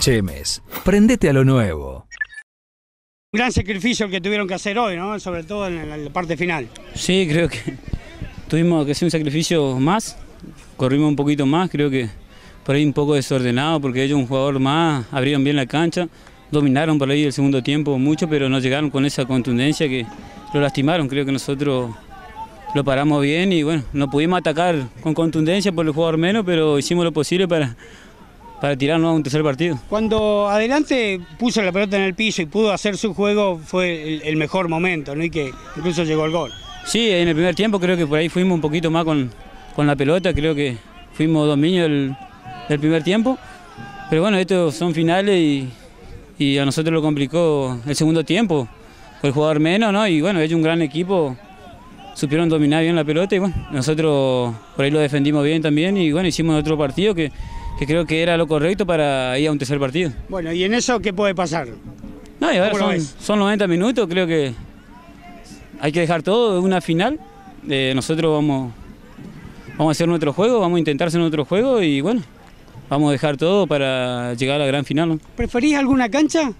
Chemes, prendete a lo nuevo. Un gran sacrificio el que tuvieron que hacer hoy, ¿no? Sobre todo en la, en la parte final. Sí, creo que tuvimos que hacer un sacrificio más, corrimos un poquito más, creo que por ahí un poco desordenado porque ellos un jugador más, abrieron bien la cancha, dominaron por ahí el segundo tiempo mucho, pero no llegaron con esa contundencia que lo lastimaron, creo que nosotros lo paramos bien y bueno, no pudimos atacar con contundencia por el jugador menos, pero hicimos lo posible para, para tirarnos a un tercer partido. Cuando adelante puso la pelota en el piso y pudo hacer su juego fue el, el mejor momento, ¿no? Y que incluso llegó el gol. Sí, en el primer tiempo creo que por ahí fuimos un poquito más con, con la pelota, creo que fuimos dominio del, del primer tiempo, pero bueno, estos son finales y, y a nosotros lo complicó el segundo tiempo, con el jugador menos, ¿no? Y bueno, ellos un gran equipo, supieron dominar bien la pelota y bueno, nosotros por ahí lo defendimos bien también y bueno, hicimos otro partido que, que creo que era lo correcto para ir a un tercer partido. Bueno, ¿y en eso qué puede pasar? No, y a ver, ¿Cómo lo son, son 90 minutos, creo que hay que dejar todo, es una final. Eh, nosotros vamos, vamos a hacer nuestro juego, vamos a intentar hacer nuestro juego y bueno, vamos a dejar todo para llegar a la gran final. ¿no? ¿Preferís alguna cancha?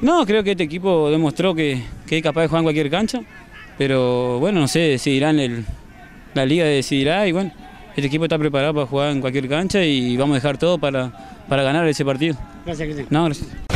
No, creo que este equipo demostró que, que es capaz de jugar en cualquier cancha, pero bueno, no sé, decidirán el, la liga decidirá y bueno, este equipo está preparado para jugar en cualquier cancha y vamos a dejar todo para, para ganar ese partido. Gracias, Cristian. No, gracias.